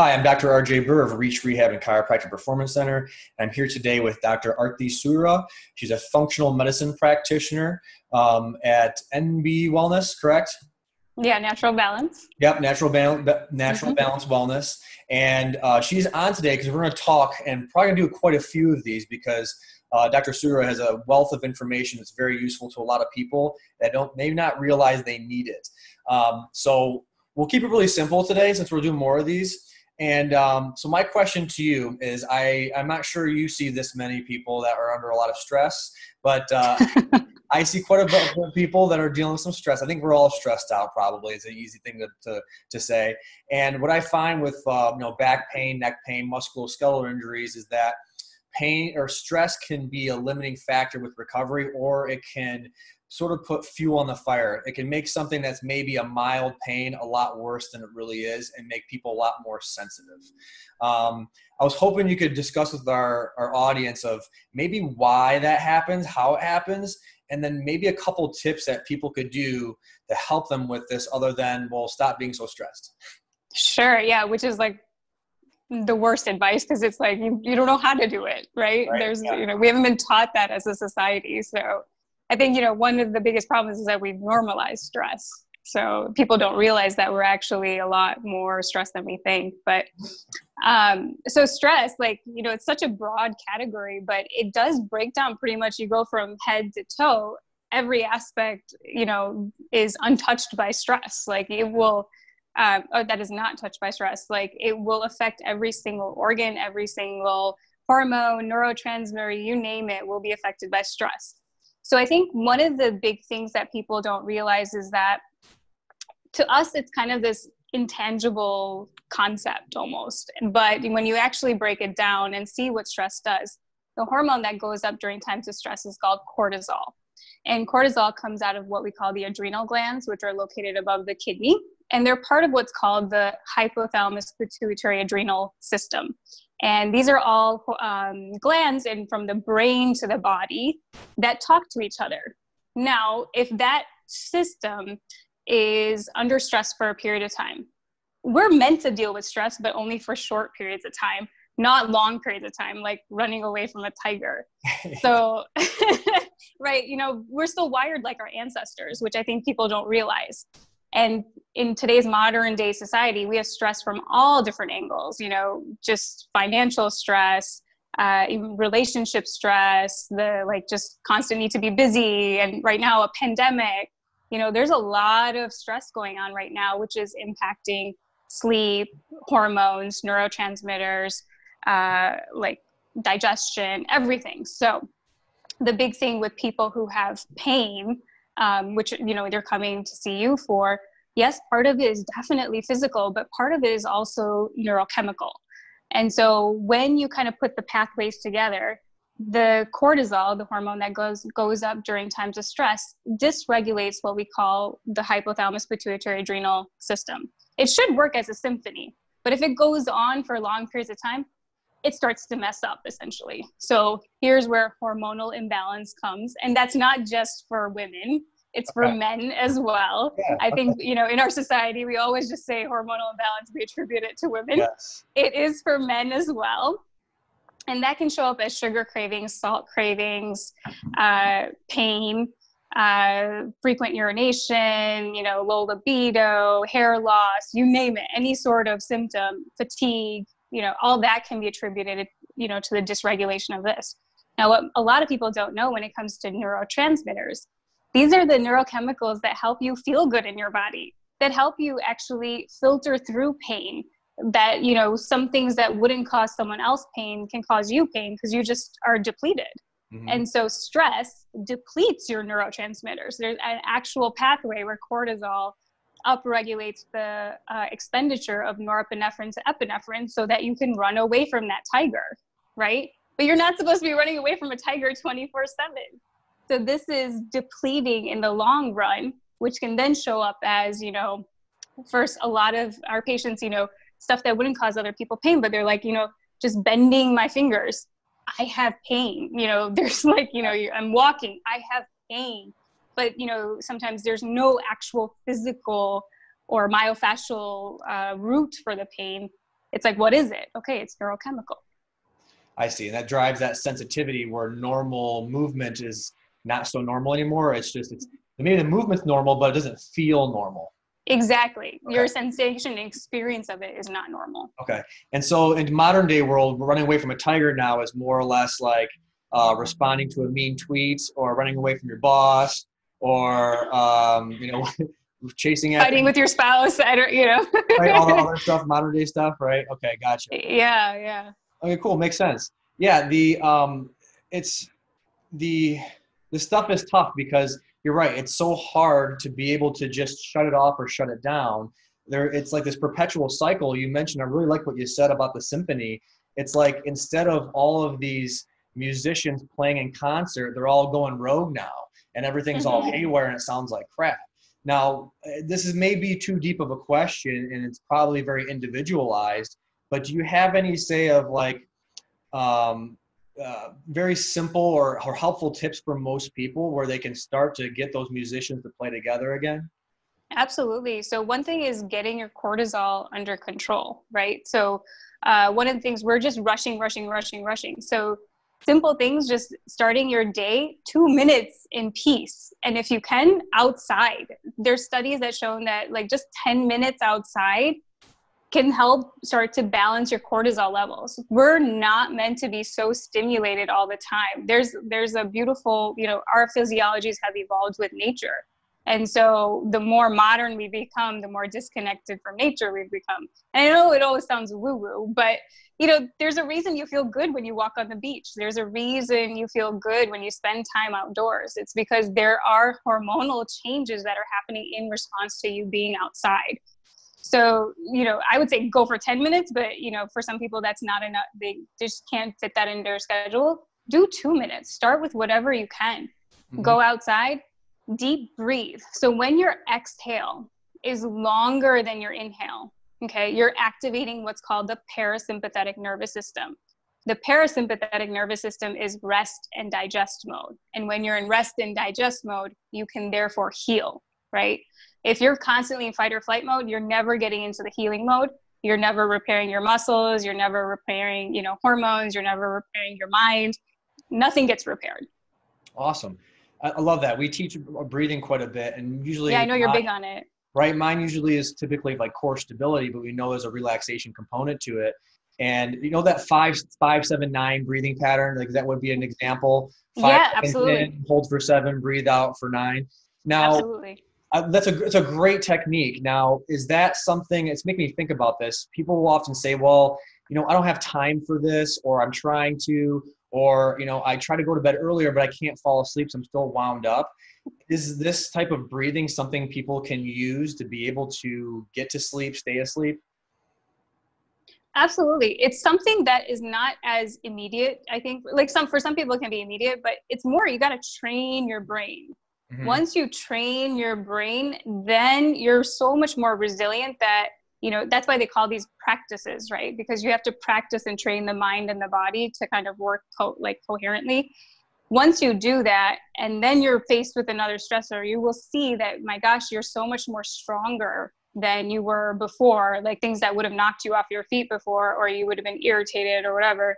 Hi, I'm Dr. RJ Burr of Reach Rehab and Chiropractic Performance Center. I'm here today with Dr. Aarti Soorya. She's a functional medicine practitioner um, at NB Wellness, correct? Yeah, Natural Balance. Yep, Natural, ba- natural mm-hmm. Balance Wellness. And uh, she's on today because we're going to talk and probably going to do quite a few of these because uh, Dr. Sura has a wealth of information that's very useful to a lot of people that don't maybe not realize they need it. Um, so we'll keep it really simple today since we're doing more of these. And um, so my question to you is, I I'm not sure you see this many people that are under a lot of stress, but uh, I see quite a bit of people that are dealing with some stress. I think we're all stressed out. Probably is an easy thing to, to, to say. And what I find with uh, you know back pain, neck pain, musculoskeletal injuries is that pain or stress can be a limiting factor with recovery, or it can sort of put fuel on the fire. It can make something that's maybe a mild pain a lot worse than it really is and make people a lot more sensitive. Um, I was hoping you could discuss with our, our audience of maybe why that happens, how it happens, and then maybe a couple tips that people could do to help them with this other than, well, stop being so stressed. Sure. Yeah. Which is like the worst advice because it's like you, you don't know how to do it, right? right. There's, yeah. you know, we haven't been taught that as a society. So, I think, you know, one of the biggest problems is that we've normalized stress. So people don't realize that we're actually a lot more stressed than we think. But um, so stress, like, you know, it's such a broad category, but it does break down pretty much. You go from head to toe. Every aspect, you know, is untouched by stress. Like it will, um, oh, that is not touched by stress. Like it will affect every single organ, every single hormone, neurotransmitter, you name it, will be affected by stress. So I think one of the big things that people don't realize is that to us, it's kind of this intangible concept almost. But when you actually break it down and see what stress does, the hormone that goes up during times of stress is called cortisol. And cortisol comes out of what we call the adrenal glands, which are located above the kidney. And they're part of what's called the hypothalamus pituitary adrenal system. And these are all um, glands in from the brain to the body that talk to each other. Now, if that system is under stress for a period of time, we're meant to deal with stress, but only for short periods of time, not long periods of time, like running away from a tiger. so, right, you know, we're still wired like our ancestors, which I think people don't realize and in today's modern day society we have stress from all different angles you know just financial stress uh, relationship stress the like just constant need to be busy and right now a pandemic you know there's a lot of stress going on right now which is impacting sleep hormones neurotransmitters uh, like digestion everything. So the big thing with people who have pain um, which you know they're coming to see you for yes part of it is definitely physical but part of it is also neurochemical. And so when you kind of put the pathways together the cortisol the hormone that goes goes up during times of stress dysregulates what we call the hypothalamus pituitary adrenal system. It should work as a symphony but if it goes on for long periods of time it starts to mess up essentially. So here's where hormonal imbalance comes. And that's not just for women, it's for men as well. Yeah. I think, you know, in our society, we always just say hormonal imbalance, we attribute it to women. Yes. It is for men as well. And that can show up as sugar cravings, salt cravings, uh, pain, uh, frequent urination, you know, low libido, hair loss, you name it, any sort of symptom, fatigue, you know all that can be attributed you know to the dysregulation of this. Now what a lot of people don't know when it comes to neurotransmitters these are the neurochemicals that help you feel good in your body that help you actually filter through pain that you know some things that wouldn't cause someone else pain can cause you pain because you just are depleted. Mm-hmm. and so stress depletes your neurotransmitters. There's an actual pathway where cortisol upregulates the uh, expenditure of norepinephrine to epinephrine so that you can run away from that tiger, right? But you're not supposed to be running away from a tiger 24 7. So this is depleting in the long run, which can then show up as, you know, first, a lot of our patients, you know, stuff that wouldn't cause other people pain, but they're like, you know, just bending my fingers. I have pain. You know, there's like, you know, I'm walking, I have pain but you know sometimes there's no actual physical or myofascial uh, root for the pain it's like, what is it? Okay, it's neurochemical. I see. And that drives that sensitivity where normal movement is not so normal anymore. It's just, it's maybe the movement's normal, but it doesn't feel normal. Exactly. Okay. Your sensation and experience of it is not normal. Okay. And so in modern day world, running away from a tiger now is more or less like uh, responding to a mean tweet or running away from your boss or, um, you know, chasing after fighting with your spouse. I don't, you know, right? All the other stuff, modern day stuff, right? Okay. Gotcha. Yeah. Yeah. Okay, cool. Makes sense. Yeah. The, um, it's the, the stuff is tough because you're right. It's so hard to be able to just shut it off or shut it down. There, it's like this perpetual cycle. You mentioned. I really like what you said about the symphony. It's like instead of all of these musicians playing in concert, they're all going rogue now, and everything's all mm-hmm. haywire and it sounds like crap. Now, this is maybe too deep of a question, and it's probably very individualized. But do you have any say of like um, uh, very simple or, or helpful tips for most people where they can start to get those musicians to play together again? Absolutely. So, one thing is getting your cortisol under control, right? So, uh, one of the things we're just rushing, rushing, rushing, rushing. So, simple things just starting your day two minutes in peace and if you can outside there's studies that shown that like just 10 minutes outside can help start to balance your cortisol levels. We're not meant to be so stimulated all the time. There's there's a beautiful, you know, our physiologies have evolved with nature. And so the more modern we become, the more disconnected from nature we've become. And I know it always sounds woo-woo, but you know, there's a reason you feel good when you walk on the beach. There's a reason you feel good when you spend time outdoors. It's because there are hormonal changes that are happening in response to you being outside. So, you know, I would say go for 10 minutes, but, you know, for some people that's not enough. They just can't fit that in their schedule. Do two minutes. Start with whatever you can. Mm-hmm. Go outside, deep breathe. So when your exhale is longer than your inhale, okay, you're activating what's called the parasympathetic nervous system. The parasympathetic nervous system is rest and digest mode. And when you're in rest and digest mode, you can therefore heal, right? if you're constantly in fight or flight mode, you're never getting into the healing mode. You're never repairing your muscles. You're never repairing, you know, hormones. You're never repairing your mind. Nothing gets repaired. Awesome. I love that. We teach breathing quite a bit, and usually. Yeah, I know you're big on it. Right, mine usually is typically like core stability, but we know there's a relaxation component to it. And you know that five five seven nine breathing pattern, like that would be an example. Five yeah, absolutely. In, hold for seven, breathe out for nine. Now, absolutely uh, that's a it's a great technique. Now, is that something? It's making me think about this. People will often say, "Well, you know, I don't have time for this, or I'm trying to, or you know, I try to go to bed earlier, but I can't fall asleep, so I'm still wound up." Is this type of breathing something people can use to be able to get to sleep, stay asleep? Absolutely. It's something that is not as immediate, I think. Like some for some people it can be immediate, but it's more you got to train your brain Mm-hmm. Once you train your brain, then you're so much more resilient that, you know, that's why they call these practices, right? Because you have to practice and train the mind and the body to kind of work co- like coherently. Once you do that, and then you're faced with another stressor, you will see that, my gosh, you're so much more stronger than you were before, like things that would have knocked you off your feet before, or you would have been irritated or whatever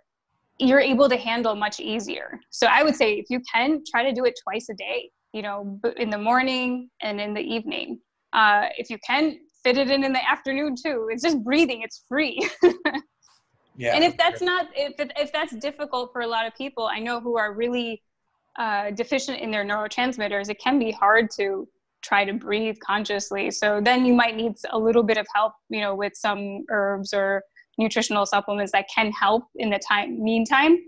you're able to handle much easier. So I would say if you can try to do it twice a day you know, in the morning and in the evening. Uh, if you can fit it in in the afternoon too, it's just breathing. It's free. yeah. And if that's not if if that's difficult for a lot of people, I know who are really uh, deficient in their neurotransmitters, it can be hard to try to breathe consciously. So then you might need a little bit of help, you know, with some herbs or nutritional supplements that can help in the time meantime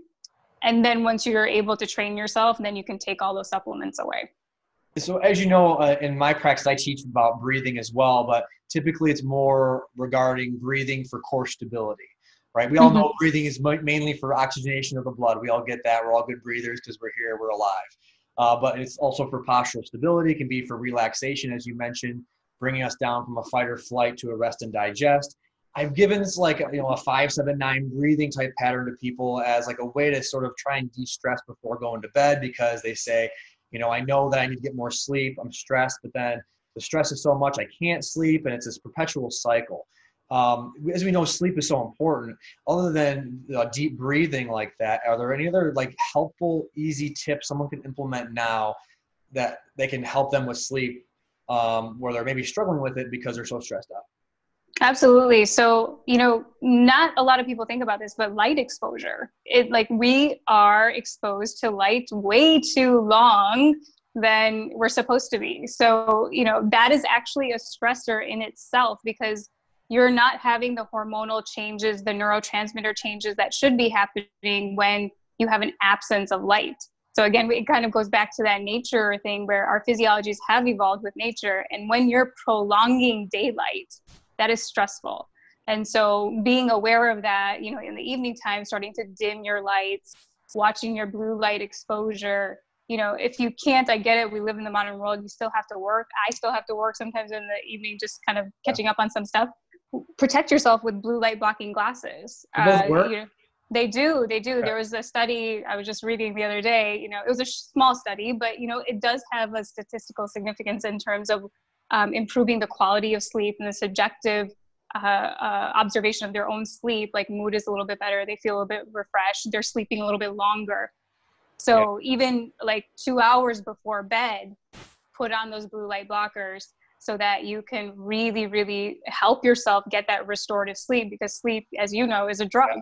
and then once you're able to train yourself then you can take all those supplements away so as you know uh, in my practice i teach about breathing as well but typically it's more regarding breathing for core stability right? We all mm-hmm. know breathing is mainly for oxygenation of the blood. We all get that. We're all good breathers because we're here we're alive. Uh, but it's also for postural stability. It can be for relaxation as you mentioned bringing us down from a fight or flight to a rest and digest. I've given this like you know a five seven nine breathing type pattern to people as like a way to sort of try and de-stress before going to bed because they say, you know, I know that I need to get more sleep. I'm stressed, but then the stress is so much I can't sleep, and it's this perpetual cycle. um, as we know, sleep is so important. Other than uh, deep breathing like that, are there any other like helpful, easy tips someone can implement now that they can help them with sleep, um, where they're maybe struggling with it because they're so stressed out? Absolutely. So, you know, not a lot of people think about this, but light exposure. It like we are exposed to light way too long than we're supposed to be. So, you know, that is actually a stressor in itself because you're not having the hormonal changes, the neurotransmitter changes that should be happening when you have an absence of light. So again, it kind of goes back to that nature thing where our physiologies have evolved with nature. And when you're prolonging daylight, that is stressful. And so being aware of that, you know, in the evening time, starting to dim your lights, watching your blue light exposure, you know, if you can't, I get it. We live in the modern world. You still have to work. I still have to work sometimes in the evening, just kind of catching up on some stuff protect yourself with blue light blocking glasses. Uh, you know, they do, they do. There was a study I was just reading the other day. You know, it was a small study, but you know, it does have a statistical significance in terms of um, improving the quality of sleep and the subjective uh, uh, observation of their own sleep. Like mood is a little bit better. They feel a bit refreshed. They're sleeping a little bit longer. So yeah. even like two hours before bed, put on those blue light blockers so that you can really, really help yourself get that restorative sleep because sleep, as you know, is a drug.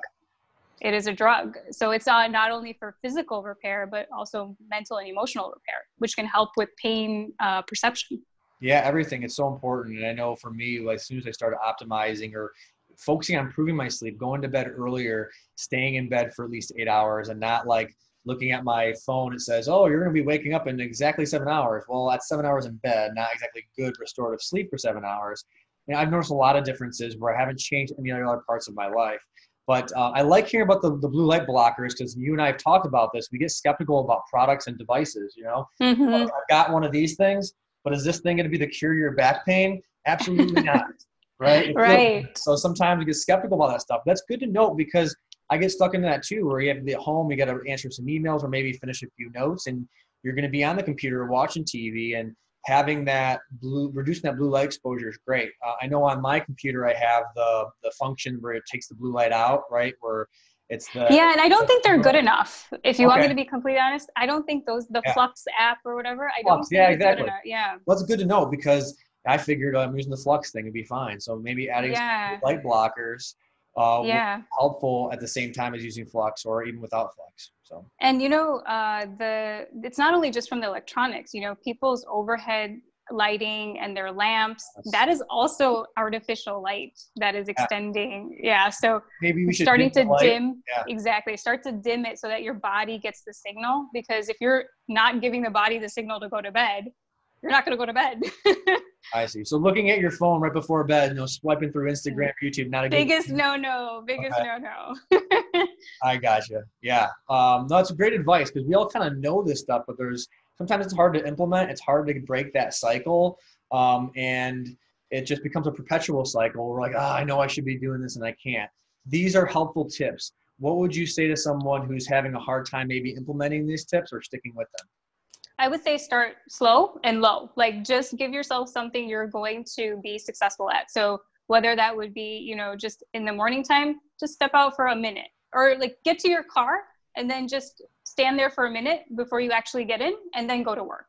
It is a drug. So it's uh, not only for physical repair, but also mental and emotional repair, which can help with pain uh, perception. Yeah, everything. It's so important. And I know for me, like, as soon as I started optimizing or focusing on improving my sleep, going to bed earlier, staying in bed for at least eight hours, and not like looking at my phone, it says, "Oh, you're going to be waking up in exactly seven hours." Well, that's seven hours in bed, not exactly good restorative sleep for seven hours. And I've noticed a lot of differences where I haven't changed any other parts of my life. But uh, I like hearing about the, the blue light blockers because you and I have talked about this. We get skeptical about products and devices. You know, mm-hmm. I've got one of these things, but is this thing going to be the cure to your back pain? Absolutely not. Right. right. So sometimes we get skeptical about that stuff. That's good to note because I get stuck into that too, where you have to be at home, you got to answer some emails or maybe finish a few notes, and you're going to be on the computer watching TV and having that blue, reducing that blue light exposure is great. Uh, I know on my computer I have the the function where it takes the blue light out, right? Where it's the yeah, and I don't think they're good enough. If you okay. want me to be completely honest, I don't think those the yeah. Flux app or whatever. I Flux, don't. yeah, exactly. Yeah. Well, it's good to know because I figured I'm using the Flux thing, it'd be fine. So maybe adding yeah. light blockers uh, yeah. helpful at the same time as using flux or even without flux so and you know uh, the it's not only just from the electronics you know people's overhead lighting and their lamps that is also artificial light that is extending yeah, yeah so maybe we should starting dim to dim yeah. exactly start to dim it so that your body gets the signal because if you're not giving the body the signal to go to bed you're not going to go to bed. I see. So looking at your phone right before bed, you know, swiping through Instagram, YouTube, not a biggest no no, biggest okay. no no. I gotcha. Yeah, um, no, that's great advice because we all kind of know this stuff, but there's sometimes it's hard to implement. It's hard to break that cycle, um, and it just becomes a perpetual cycle. We're like, oh, I know I should be doing this and I can't. These are helpful tips. What would you say to someone who's having a hard time maybe implementing these tips or sticking with them? I would say start slow and low. Like just give yourself something you're going to be successful at. So whether that would be, you know, just in the morning time, just step out for a minute or like get to your car and then just stand there for a minute before you actually get in and then go to work.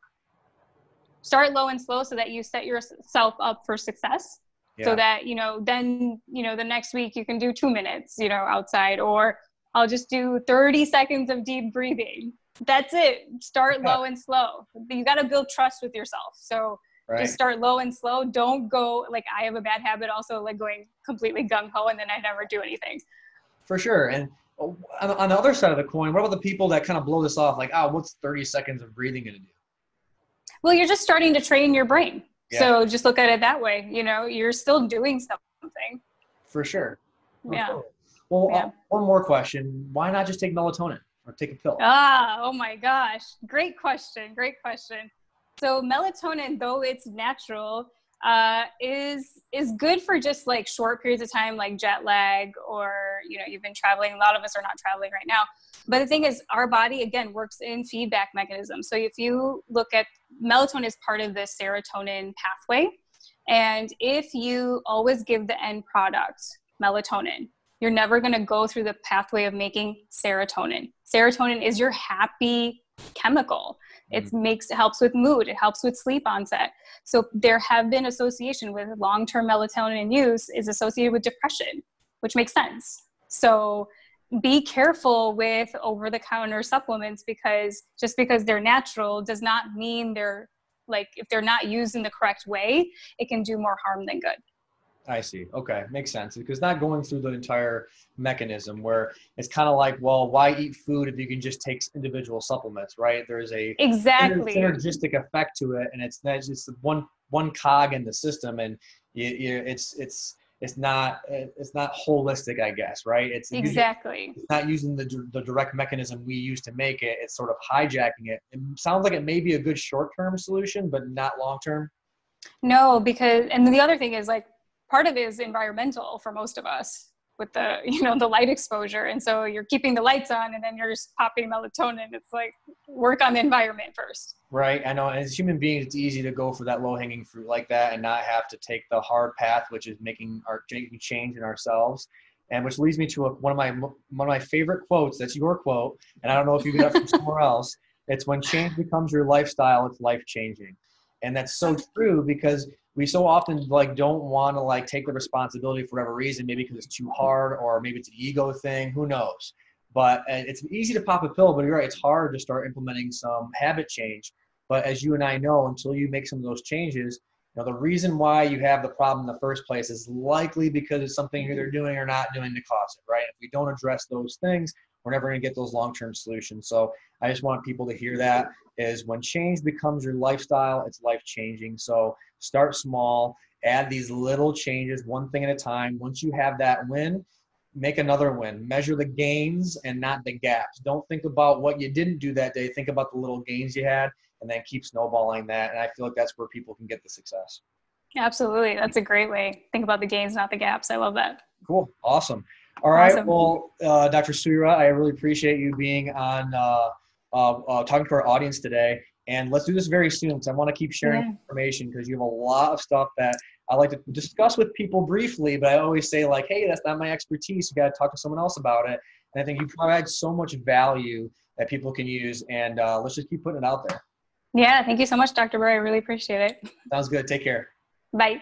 Start low and slow so that you set yourself up for success. Yeah. So that, you know, then, you know, the next week you can do 2 minutes, you know, outside or I'll just do 30 seconds of deep breathing that's it. Start yeah. low and slow. You got to build trust with yourself. So right. just start low and slow. Don't go like I have a bad habit also like going completely gung ho and then I never do anything. For sure. And on the other side of the coin, what about the people that kind of blow this off like, oh, what's 30 seconds of breathing going to do? Well, you're just starting to train your brain. Yeah. So just look at it that way. You know, you're still doing something. For sure. For yeah. Sure. Well, yeah. Uh, one more question. Why not just take melatonin? or take a pill? Ah, oh my gosh. Great question. Great question. So melatonin, though it's natural, uh, is is good for just like short periods of time, like jet lag, or you know, you've been traveling. A lot of us are not traveling right now. But the thing is, our body again works in feedback mechanisms. So if you look at melatonin is part of the serotonin pathway. And if you always give the end product melatonin, you're never going to go through the pathway of making serotonin. Serotonin is your happy chemical. It mm-hmm. makes it helps with mood. It helps with sleep onset. So there have been association with long-term melatonin use is associated with depression, which makes sense. So be careful with over-the-counter supplements because just because they're natural does not mean they're like if they're not used in the correct way, it can do more harm than good. I see. Okay, makes sense because not going through the entire mechanism where it's kind of like, well, why eat food if you can just take individual supplements, right? There's a exactly synergistic effect to it, and it's not just one one cog in the system, and you, you, it's it's it's not it's not holistic, I guess, right? It's exactly it's not using the the direct mechanism we use to make it. It's sort of hijacking it. It sounds like it may be a good short term solution, but not long term. No, because and the other thing is like part of it is environmental for most of us with the you know the light exposure. And so you're keeping the lights on and then you're just popping melatonin. It's like work on the environment first. Right. I know. And as human beings it's easy to go for that low hanging fruit like that and not have to take the hard path which is making our making change in ourselves. And which leads me to a, one of my one of my favorite quotes. That's your quote. And i don't know if you get that from somewhere else. It's when change becomes your lifestyle it's life changing and that's so true because we so often like don't want to like take the responsibility for whatever reason maybe because it's too hard or maybe it's an ego thing who knows? But uh, it's easy to pop a pill but you're right it's hard to start implementing some habit change. But as you and i know until you make some of those changes you know the reason why you have the problem in the first place is likely because it's something you're either doing or not doing to cause it right? If we don't address those things we're never going to get those long-term solutions. So i just want people to hear that is when change becomes your lifestyle it's life changing so start small add these little changes one thing at a time. Once you have that win make another win. Measure the gains and not the gaps. Don't think about what you didn't do that day. Think about the little gains you had and then keep snowballing that. And i feel like that's where people can get the success. Absolutely. That's a great way. Think about the gains not the gaps. I love that. Cool. Awesome all right awesome. well uh, dr Soorya i really appreciate you being on uh, uh, uh, talking to our audience today. And let's do this very soon because I want to keep sharing yeah. information because you have a lot of stuff that I like to discuss with people briefly, but I always say like, hey, that's not my expertise. You got to talk to someone else about it. And I think you provide so much value that people can use, and uh, let's just keep putting it out there. Yeah, thank you so much, Dr. Burr. I really appreciate it. Sounds good. Take care. Bye.